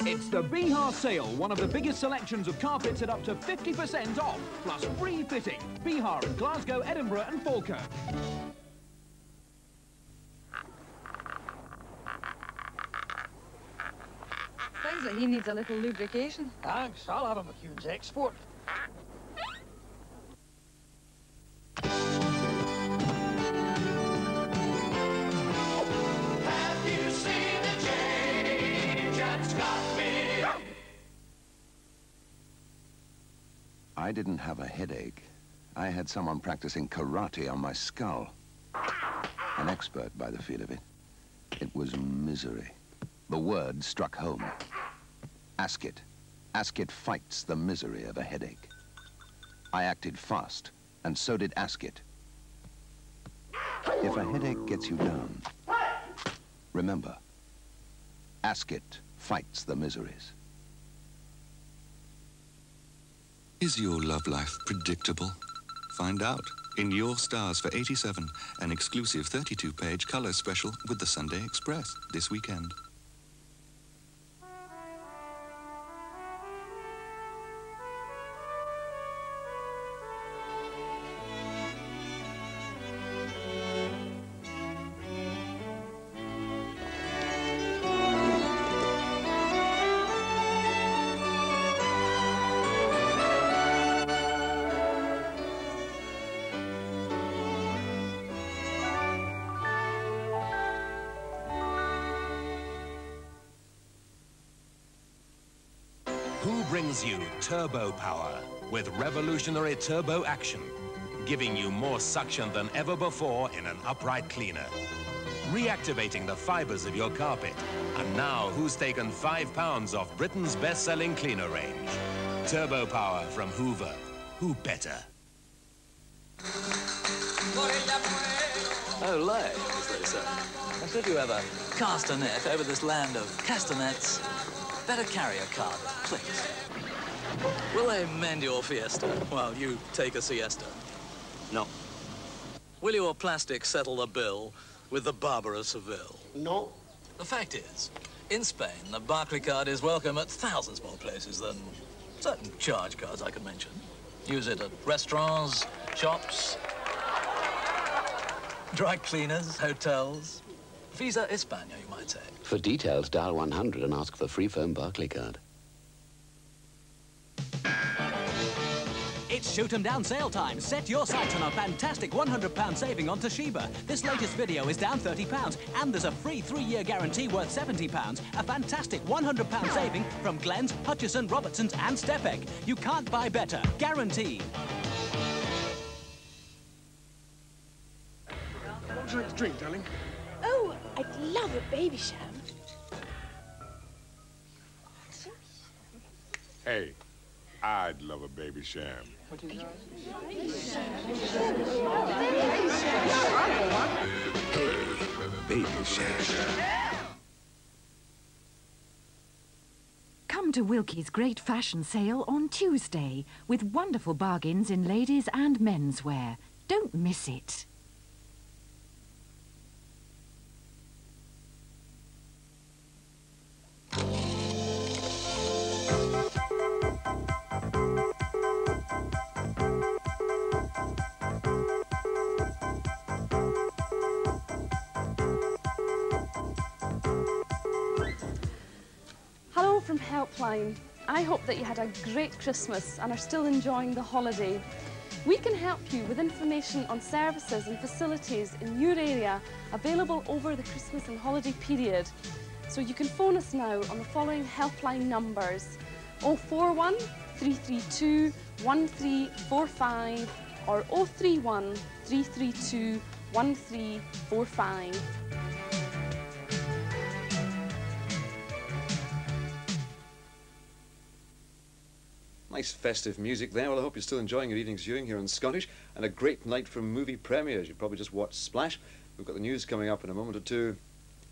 It's the Bihar sale, one of the biggest selections of carpets at up to 50% off, plus free fitting. Bihar in Glasgow, Edinburgh and Falkirk. Sounds like he needs a little lubrication. Thanks, I'll have him a McEwan's export. I didn't have a headache. I had someone practicing karate on my skull. An expert by the feel of it. It was misery. The word struck home. Askit. Ask it fights the misery of a headache. I acted fast, and so did Askit. If a headache gets you down, remember, Askit fights the miseries. Is your love life predictable? Find out in Your Stars for 87, an exclusive 32-page color special with the Sunday Express this weekend. Brings you Turbo Power with revolutionary turbo action, giving you more suction than ever before in an upright cleaner. Reactivating the fibers of your carpet. And now, who's taken five pounds off Britain's best-selling cleaner range? Turbo Power from Hoover. Who better? Oh, lay, as they say. You ever cast a net over this land of castanets, better carry a card, please. Will they mend your fiesta while you take a siesta? No. Will your plastic settle the bill with the Barber of Seville? No. The fact is, in Spain, the Barclaycard is welcome at thousands more places than certain charge cards I could mention. Use it at restaurants, shops, dry cleaners, hotels. Visa España, you might say. For details, dial 100 and ask for free phone Barclaycard. It's shoot 'em down sale time. Set your sights on a fantastic £100 saving on Toshiba. This latest video is down £30, and there's a free three-year guarantee worth £70. A fantastic £100 saving from Glenn's, Hutchison, Robertson's, and Stepek. You can't buy better. Guaranteed. What would you like to drink, darling? I'd love a Babycham. Hey, I'd love a Babycham. Baby sham. Come to Wilkie's great fashion sale on Tuesday with wonderful bargains in ladies' and menswear. Don't miss it. From Helpline. I hope that you had a great Christmas and are still enjoying the holiday. We can help you with information on services and facilities in your area available over the Christmas and holiday period. So you can phone us now on the following helpline numbers 041 332 1345 or 031 332 1345. Nice festive music there. Well, I hope you're still enjoying your evening's viewing here on Scottish, and a great night from movie premieres. You probably just watched Splash. We've got the news coming up in a moment or two,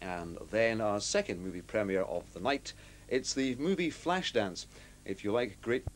and then our second movie premiere of the night. It's the movie Flashdance. If you like great